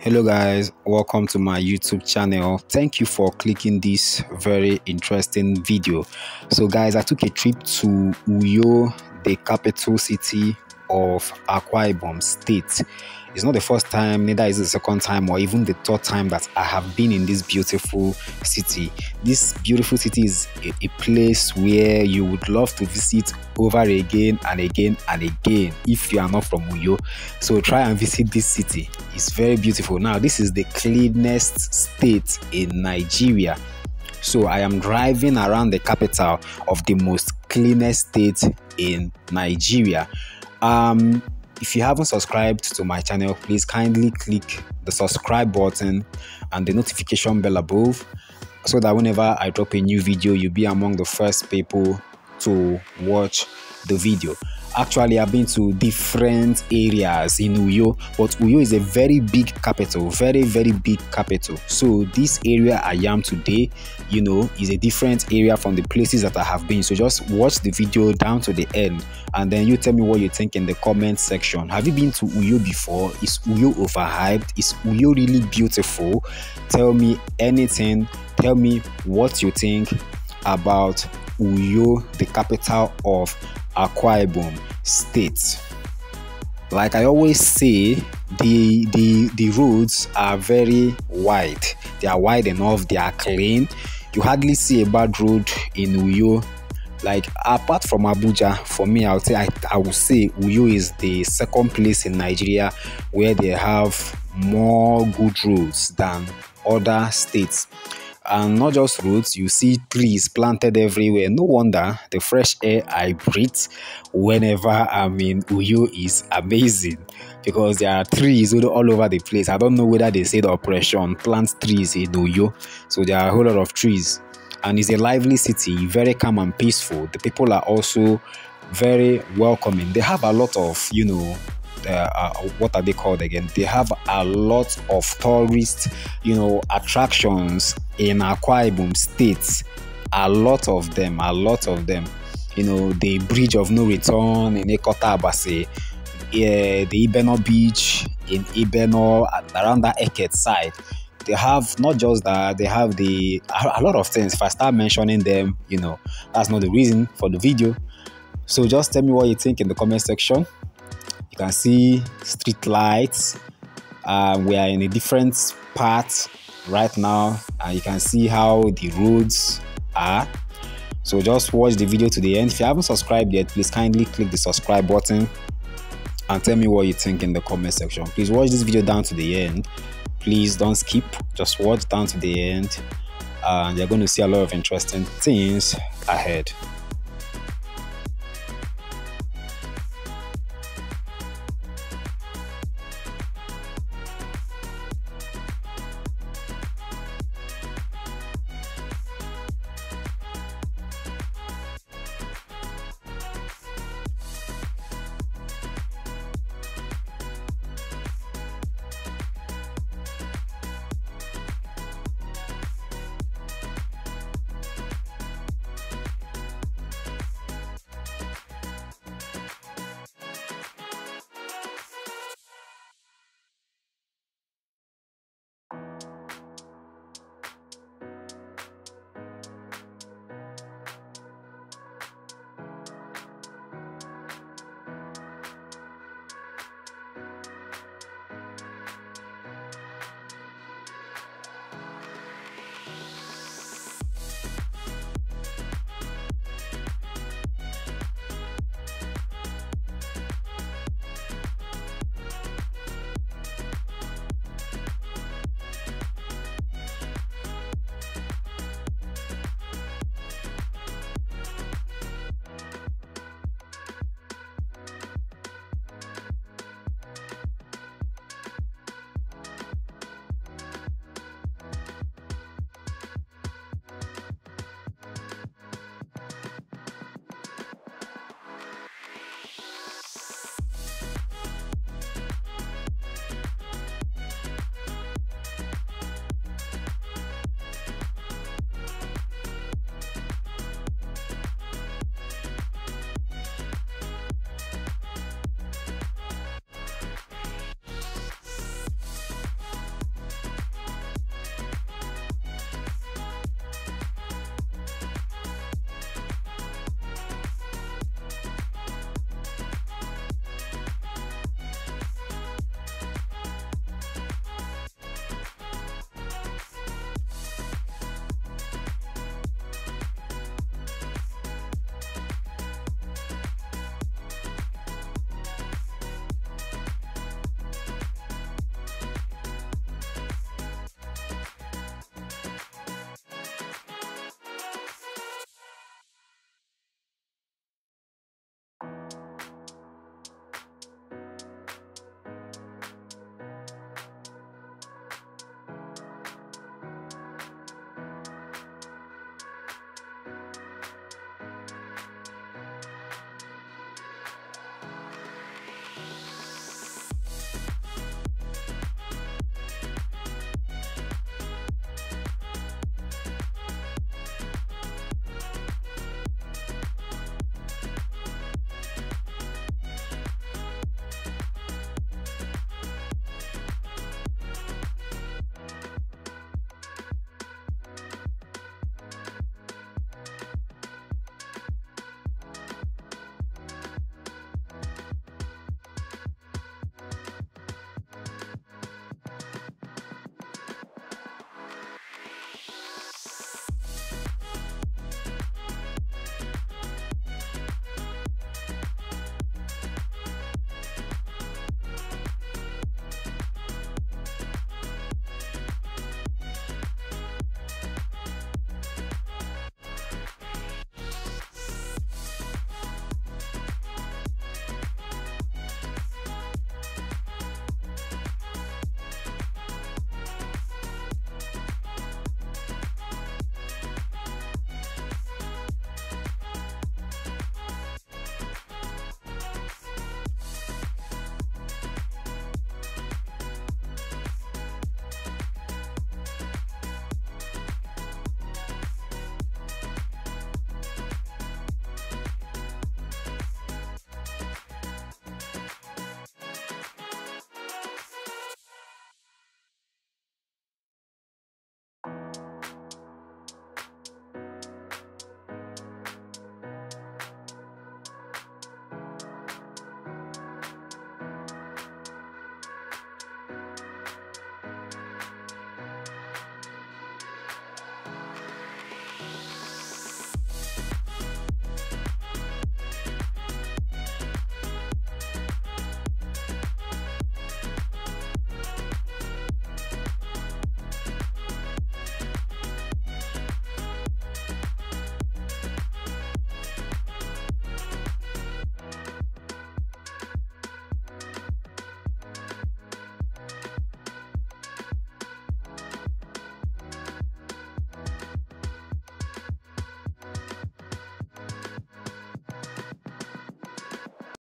hello guys. Welcome to my youtube channel. Thank you for clicking this very interesting video. So guys i took a trip to uyo the capital city of akwa ibom state it's not the first time, neither is it the second time or even the third time that I have been in this beautiful city. This beautiful city is a, a, place where you would love to visit over again and again and again if you are not from Uyo. So try and visit this city. It's very beautiful. Now, this is the cleanest state in Nigeria. So I am driving around the capital of the most cleanest state in Nigeria. Um, if you haven't subscribed to my channel, please kindly click the subscribe button and the notification bell above so that whenever I drop a new video, you'll be among the first people to watch the video. Actually, I've been to different areas in Uyo, but Uyo is a very big capital, very, very big capital. So, this area I am today, you know, is a different area from the places that I have been. So, just watch the video down to the end and then you tell me what you think in the comment section. Have you been to Uyo before? Is Uyo overhyped? Is Uyo really beautiful? Tell me anything. Tell me what you think about Uyo, the capital of Akwa Ibom State. Like I always say, the the the roads are very wide. They are wide enough. They are clean. You hardly see a bad road in Uyo. Like apart from Abuja, for me, I would say I, I would say Uyo is the second place in Nigeria where they have more good roads than other states and not just roads you see trees planted everywhere. No wonder the fresh air i breathe whenever i'm in uyo is amazing. Because there are trees all over the place. I don't know whether they say the operation plants trees in uyo. So there are a whole lot of trees. And it's a lively city very calm and peaceful. The people are also very welcoming. They have a lot of you know uh, uh, what are they called again? They have a lot of tourist, you know, attractions in Akwa Ibom State. A lot of them, a lot of them. You know, the Bridge of No Return in Ikot Abasi, yeah, the Ibeno Beach in Ibeno, around that Eket side. They have not just that, they have the a lot of things. If I start mentioning them, you know, that's not the reason for the video. So just tell me what you think in the comment section you can see street lights uh, we are in a different part right now and you can see how the roads are. So just watch the video to the end. If you haven't subscribed yet please kindly click the subscribe button and tell me what you think in the comment section. Please watch this video down to the end. Please don't skip just watch down to the end and you're going to see a lot of interesting things ahead